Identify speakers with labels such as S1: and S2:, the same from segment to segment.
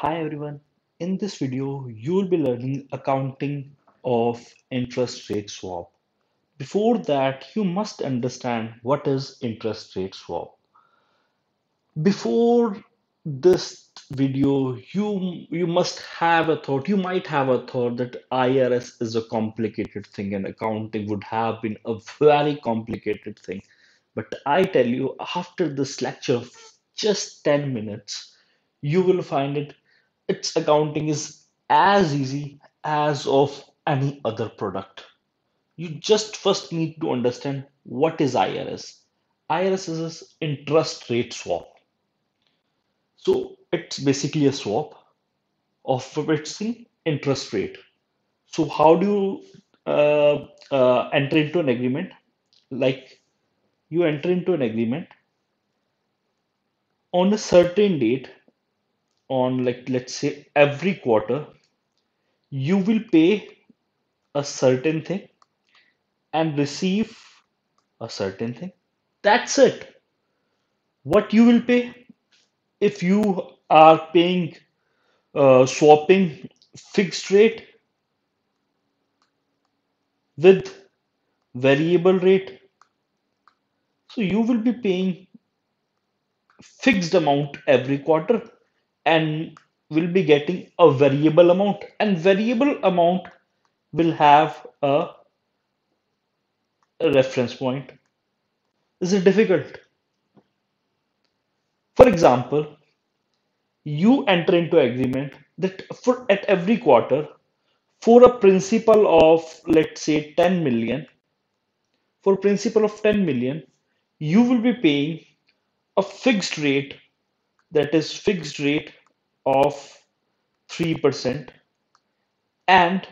S1: Hi everyone. In this video, you will be learning accounting of interest rate swap. Before that, you must understand what is interest rate swap. Before this video, you you must have a thought, you might have a thought that IRS is a complicated thing and accounting would have been a very complicated thing. But I tell you, after this lecture just 10 minutes, you will find it its accounting is as easy as of any other product. You just first need to understand what is IRS. IRS is an interest rate swap. So it's basically a swap of fixing interest rate. So how do you uh, uh, enter into an agreement? Like you enter into an agreement on a certain date on like let's say every quarter you will pay a certain thing and receive a certain thing. That's it. What you will pay if you are paying uh, swapping fixed rate with variable rate. So you will be paying fixed amount every quarter and will be getting a variable amount and variable amount will have a reference point. Is it difficult? For example, you enter into agreement that for at every quarter for a principal of let's say 10 million for principal of 10 million you will be paying a fixed rate that is fixed rate of 3% and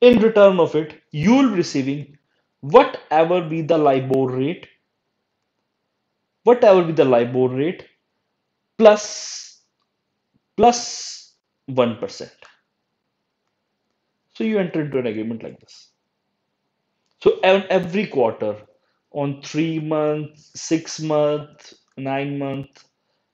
S1: in return of it you will be receiving whatever be the LIBOR rate whatever be the LIBOR rate plus plus 1. So you enter into an agreement like this. So every quarter on three months, six months, nine months,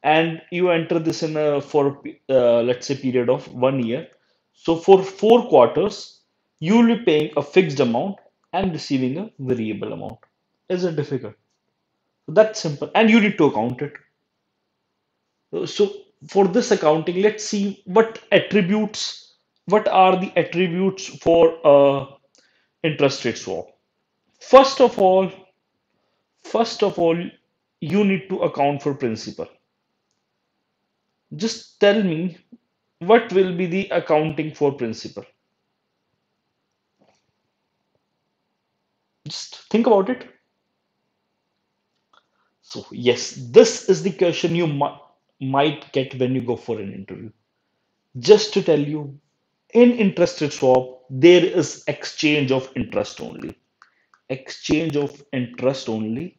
S1: and you enter this in a for uh, let's say period of one year. So for four quarters, you will be paying a fixed amount and receiving a variable amount. Is it difficult? That's simple, and you need to account it. So for this accounting, let's see what attributes, what are the attributes for a interest rate swap. First of all, first of all, you need to account for principal. Just tell me what will be the accounting for principal. Just think about it. So yes, this is the question you might might get when you go for an interview. Just to tell you, in interest rate swap, there is exchange of interest only. Exchange of interest only.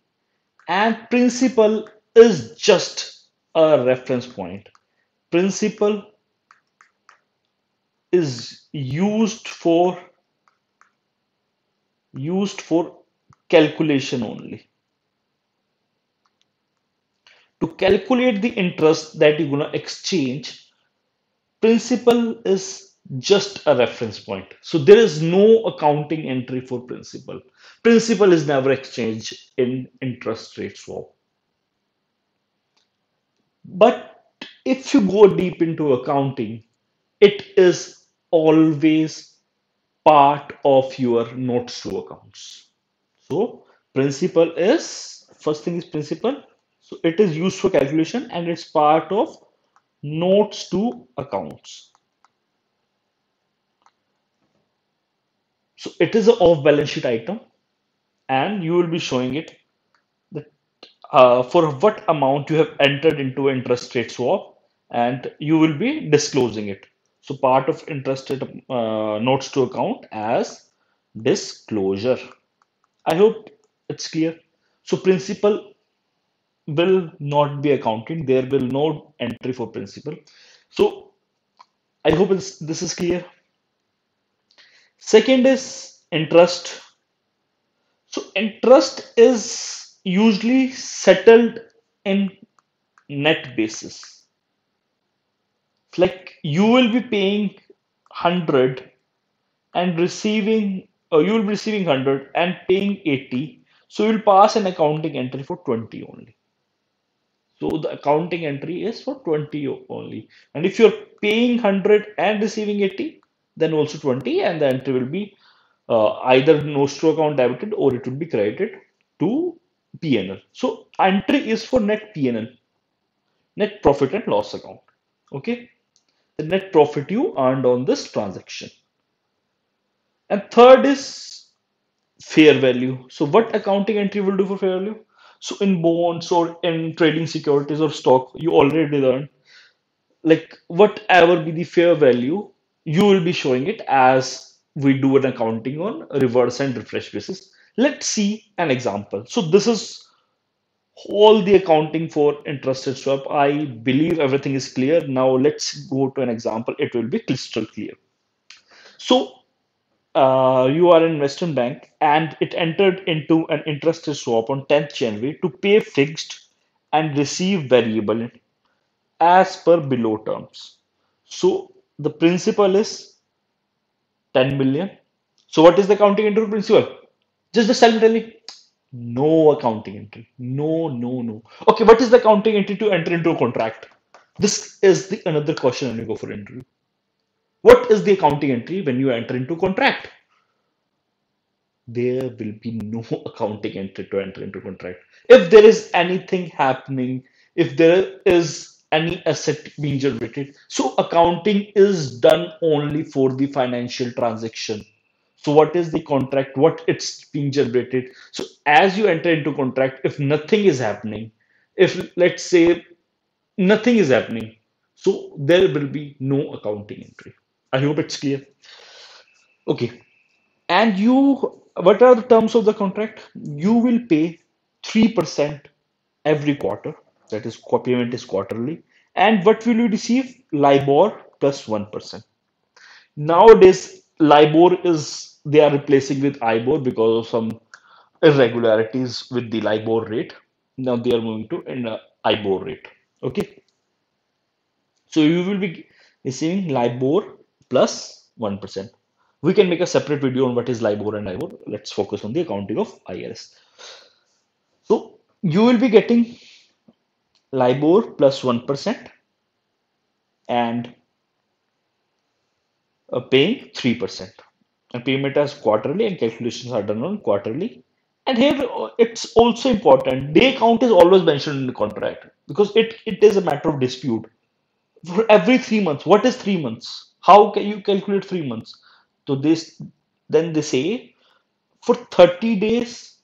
S1: And principal is just a reference point. Principal is used for used for calculation only. To calculate the interest that you're going to exchange, principal is just a reference point. So there is no accounting entry for principal. Principal is never exchanged in interest rate swap. But if you go deep into accounting, it is always part of your notes to accounts. So principle is first thing is principle. So it is used for calculation and it's part of notes to accounts. So it is a off balance sheet item and you will be showing it that uh, for what amount you have entered into interest rate swap and you will be disclosing it. So part of interest uh, notes to account as disclosure. I hope it's clear. So principal will not be accounted. There will no entry for principal. So I hope this is clear. Second is interest. So interest is usually settled in net basis. Like you will be paying 100 and receiving uh, you will be receiving 100 and paying 80 so you'll pass an accounting entry for 20 only so the accounting entry is for 20 only and if you're paying 100 and receiving 80 then also 20 and the entry will be uh, either nostro account debited or it will be credited to PNL. So entry is for net PNL, net profit and loss account. Okay, the net profit you earned on this transaction. And third is fair value. So what accounting entry will do for fair value? So in bonds or in trading securities or stock, you already learned like whatever be the fair value, you will be showing it as we do an accounting on reverse and refresh basis. Let's see an example. So this is all the accounting for interest rate swap. I believe everything is clear. Now let's go to an example. It will be crystal clear. So uh, you are in Western Bank and it entered into an interest rate swap on 10th January to pay fixed and receive variable as per below terms. So the principal is 10 million. So what is the accounting entry principal? Just the me. No accounting entry. No, no, no. Okay, what is the accounting entry to enter into a contract? This is the another question when you go for interview. What is the accounting entry when you enter into contract? There will be no accounting entry to enter into contract. If there is anything happening, if there is any asset being generated, so accounting is done only for the financial transaction. So what is the contract? What it's being generated? So as you enter into contract, if nothing is happening, if let's say nothing is happening, so there will be no accounting entry. I hope it's clear. Okay. And you, what are the terms of the contract? You will pay 3% every quarter. That is, payment is quarterly. And what will you receive? LIBOR plus 1. Nowadays, LIBOR is, they are replacing with IBOR because of some irregularities with the LIBOR rate. Now they are moving to an uh, IBOR rate. Okay. So you will be receiving LIBOR plus 1%. We can make a separate video on what is LIBOR and IBOR. Let's focus on the accounting of IRS. So you will be getting LIBOR plus 1% and uh, paying 3%. And payment as quarterly and calculations are done on quarterly. And here it's also important. Day count is always mentioned in the contract because it, it is a matter of dispute. For every three months, what is three months? How can you calculate three months? So this then they say for 30 days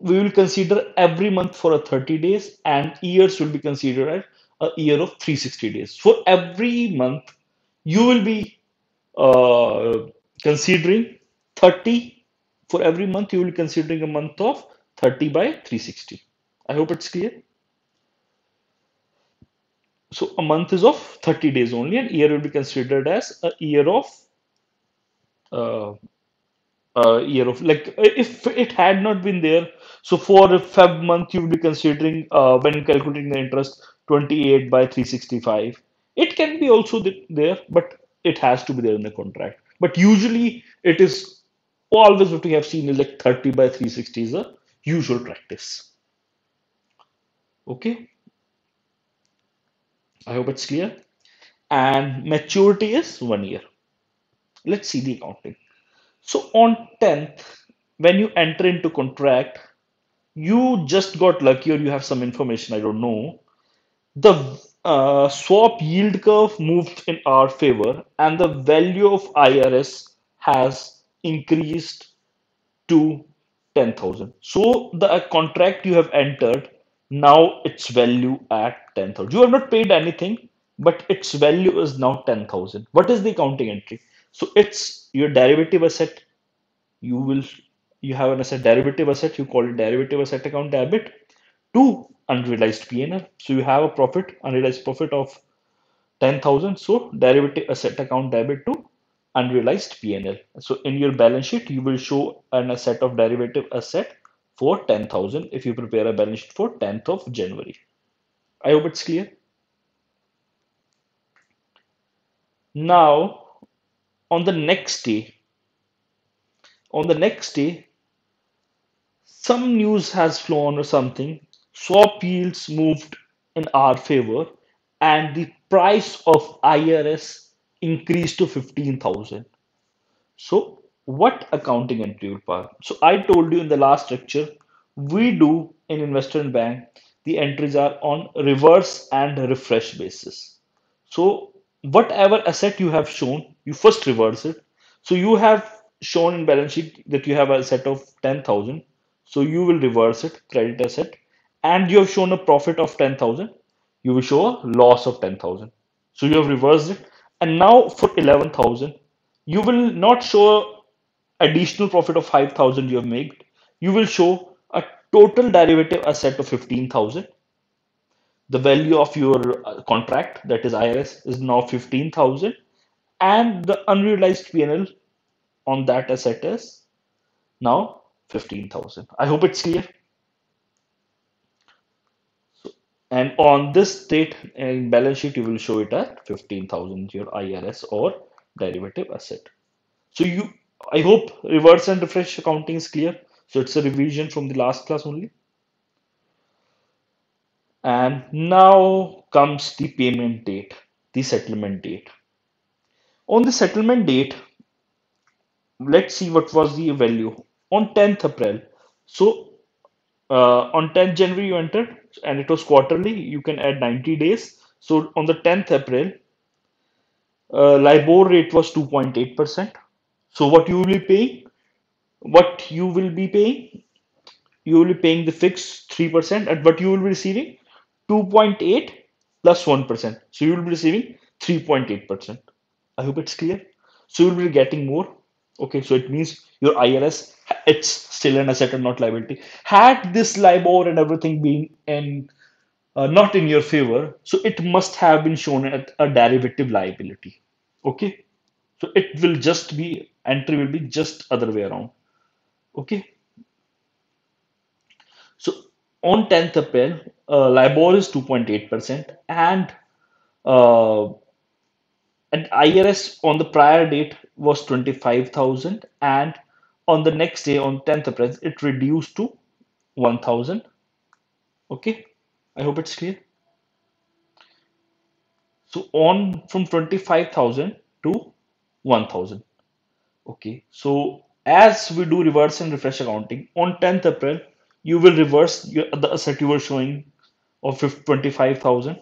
S1: we will consider every month for a 30 days and years will be considered as a year of 360 days. For every month you will be uh, considering 30 for every month you will be considering a month of 30 by 360. I hope it's clear. So a month is of 30 days only and year will be considered as a year of uh, uh, year of like if it had not been there so for a feb month you will be considering uh, when calculating the interest 28 by 365 it can be also there but it has to be there in the contract but usually it is always what we have seen is like 30 by 360 is a usual practice. Okay? I hope it's clear. And maturity is one year. Let's see the accounting. So on 10th, when you enter into contract, you just got lucky or you have some information, I don't know. The uh, swap yield curve moved in our favor and the value of IRS has increased to 10,000. So the contract you have entered, now its value at 10,000. You have not paid anything, but its value is now 10,000. What is the accounting entry? So it's your derivative asset. You will you have an asset derivative asset. You call it derivative asset account debit to unrealized PNL. So you have a profit, unrealized profit of 10,000. So derivative asset account debit to unrealized PNL. So in your balance sheet, you will show an asset of derivative asset for 10,000 if you prepare a balance sheet for 10th of January. I hope it's clear. Now, on the next day, on the next day, some news has flown or something. Swap yields moved in our favor, and the price of IRS increased to 15,000. So, what accounting entry will pass? So, I told you in the last lecture, we do in investment bank, the entries are on reverse and refresh basis. So, whatever asset you have shown, you first reverse it. So, you have shown in balance sheet that you have a set of 10,000. So, you will reverse it, credit asset, and you have shown a profit of 10,000. You will show a loss of 10,000. So, you have reversed it. And now for 11,000, you will not show additional profit of 5,000 you have made. You will show a total derivative asset of 15,000 the value of your uh, contract, that is IRS, is now 15,000 and the unrealized P&L on that asset is now 15,000. I hope it's clear. So, and on this date in balance sheet, you will show it at 15,000, your IRS or derivative asset. So you, I hope reverse and refresh accounting is clear. So it's a revision from the last class only. And now comes the payment date, the settlement date. On the settlement date, let's see what was the value on 10th April. So uh, on 10th January you entered and it was quarterly. You can add 90 days. So on the 10th April, uh, LIBOR rate was 2.8%. So what you will be paying? What you will be paying? You will be paying the fixed 3% and what you will be receiving? 2.8 plus 1. So you will be receiving 3.8%. I hope it's clear. So you'll be getting more. Okay, so it means your IRS, it's still an asset and not liability. Had this LIBOR and everything been in uh, not in your favor, so it must have been shown at a derivative liability. Okay, so it will just be entry will be just other way around. Okay, so on 10th April, uh, LIBOR is 2.8% and uh, and IRS on the prior date was 25,000 and on the next day on 10th April it reduced to 1,000 okay? I hope it's clear. So on from 25,000 to 1,000 okay? So as we do reverse and refresh accounting on 10th April you will reverse your, the asset you were showing of 25,000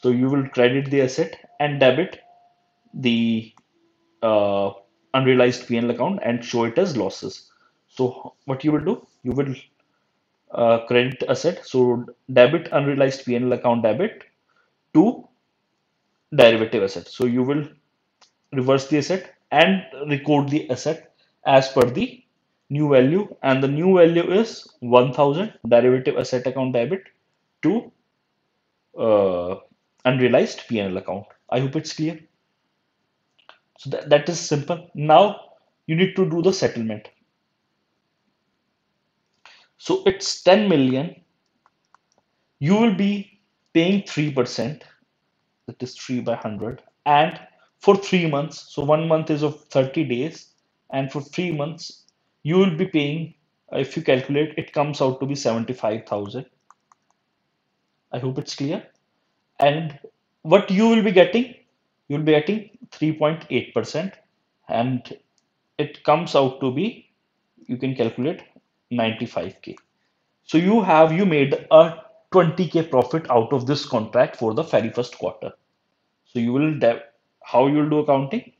S1: so you will credit the asset and debit the uh, unrealized P&L account and show it as losses. So what you will do, you will uh, credit asset, so debit unrealized P&L account debit to derivative asset. So you will reverse the asset and record the asset as per the new value and the new value is 1000 derivative asset account debit to uh, unrealized P&L account. I hope it's clear. So that, that is simple. Now you need to do the settlement. So it's 10 million. You will be paying 3%, that is 3 by 100, and for three months, so one month is of 30 days, and for three months, you will be paying, uh, if you calculate, it comes out to be 75,000. I hope it's clear. And what you will be getting, you'll be getting 3.8% and it comes out to be you can calculate 95k so you have you made a 20k profit out of this contract for the very first quarter. So you will how you will do accounting?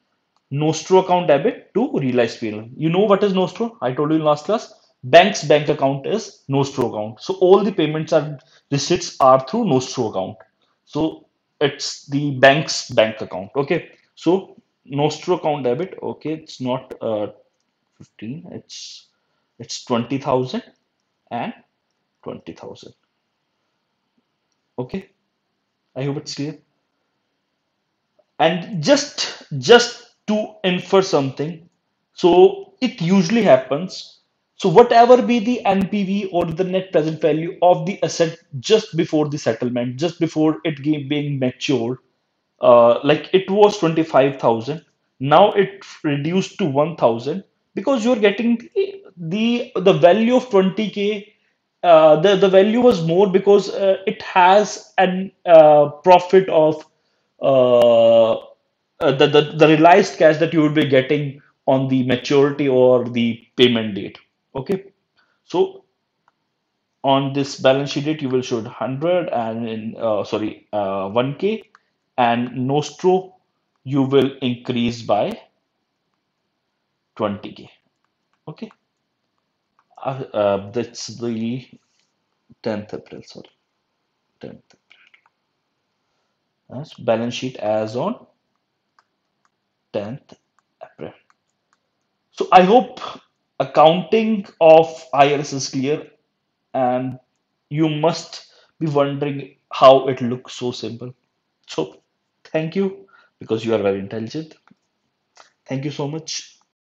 S1: Nostro account debit to realized payroll. You know what is nostro? I told you in last class bank's bank account is nostro account. So all the payments are receipts are through nostro account. So it's the bank's bank account okay? So nostro account debit okay it's not uh 15 it's it's 20000 and 20000 okay? I hope it's clear. And just just to infer something so it usually happens so whatever be the npv or the net present value of the asset just before the settlement just before it being matured uh, like it was 25,000 now it reduced to 1,000 because you're getting the the, the value of 20k uh, the the value was more because uh, it has an uh, profit of uh, uh, the, the the realized cash that you would be getting on the maturity or the payment date okay. So on this balance sheet date you will show 100 and in uh, sorry uh, 1k and nostro you will increase by 20k okay. Uh, uh, that's the 10th april sorry. 10th That's balance sheet as on 10th april. So i hope accounting of irs is clear and you must be wondering how it looks so simple. So thank you because you are very intelligent. Thank you so much